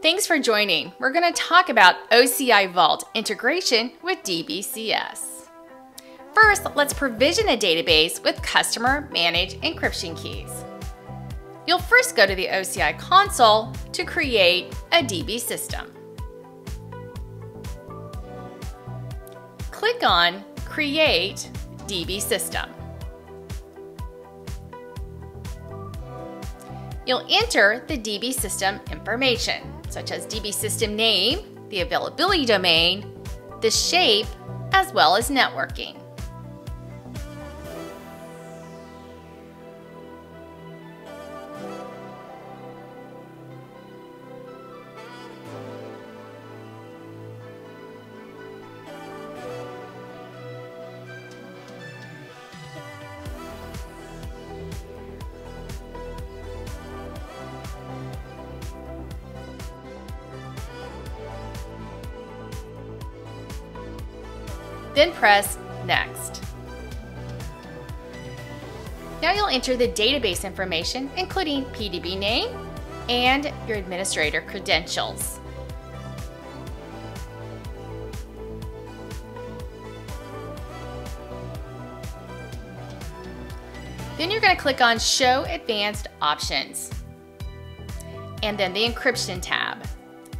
Thanks for joining. We're going to talk about OCI Vault integration with DBCS. First, let's provision a database with customer managed encryption keys. You'll first go to the OCI console to create a DB system. Click on Create DB System. You'll enter the DB system information, such as DB system name, the availability domain, the shape, as well as networking. Then press Next. Now you'll enter the database information, including PDB name and your administrator credentials. Then you're going to click on Show Advanced Options and then the Encryption tab.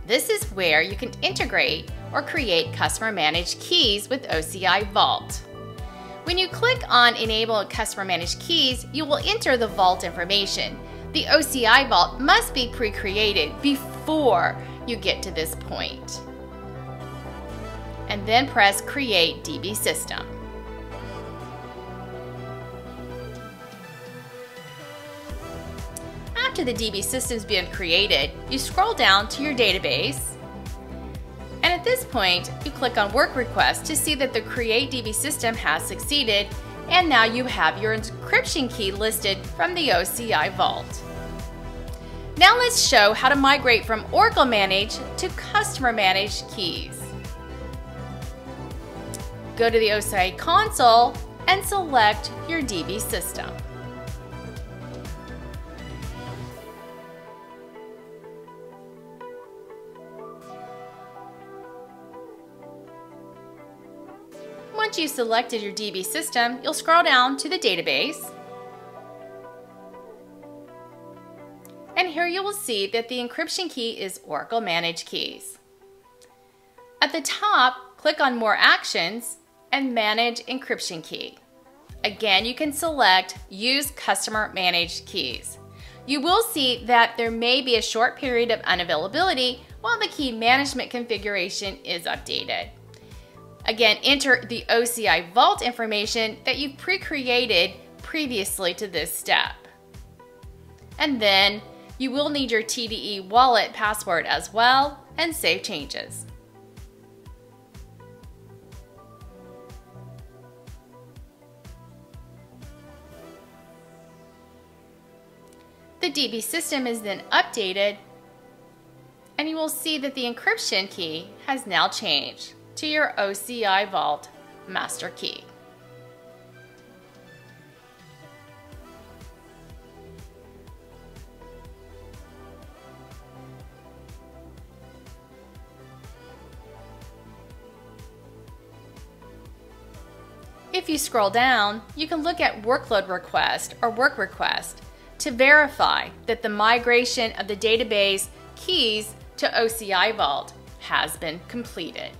This is where you can integrate or create customer managed keys with OCI Vault. When you click on Enable Customer Managed Keys, you will enter the Vault information. The OCI Vault must be pre-created before you get to this point. And then press Create DB System. After the DB system's been created, you scroll down to your database and at this point, you click on Work Request to see that the Create DB system has succeeded, and now you have your encryption key listed from the OCI Vault. Now let's show how to migrate from Oracle Managed to Customer Managed keys. Go to the OCI console and select your DB system. Once you've selected your DB system, you'll scroll down to the database. And here you will see that the encryption key is Oracle Managed Keys. At the top, click on More Actions and Manage Encryption Key. Again, you can select Use Customer Managed Keys. You will see that there may be a short period of unavailability while the key management configuration is updated. Again, enter the OCI Vault information that you've pre-created previously to this step. And then you will need your TDE wallet password as well and save changes. The DB system is then updated and you will see that the encryption key has now changed to your OCI Vault master key. If you scroll down, you can look at workload request or work request to verify that the migration of the database keys to OCI Vault has been completed.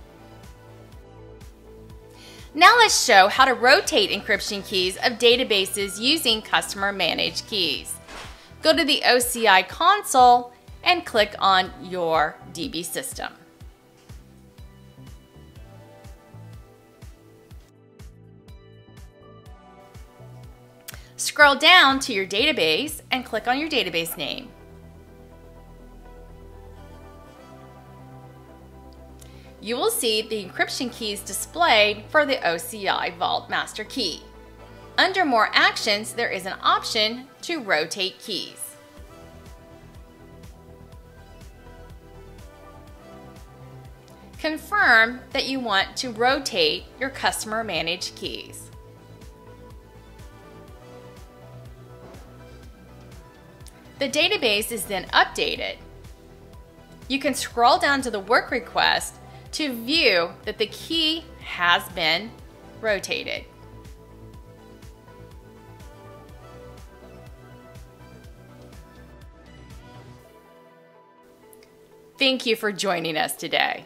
Now let's show how to rotate encryption keys of databases using customer managed keys. Go to the OCI console and click on your DB system. Scroll down to your database and click on your database name. You will see the encryption keys displayed for the OCI Vault Master Key. Under More Actions, there is an option to rotate keys. Confirm that you want to rotate your customer managed keys. The database is then updated You can scroll down to the work request to view that the key has been rotated. Thank you for joining us today.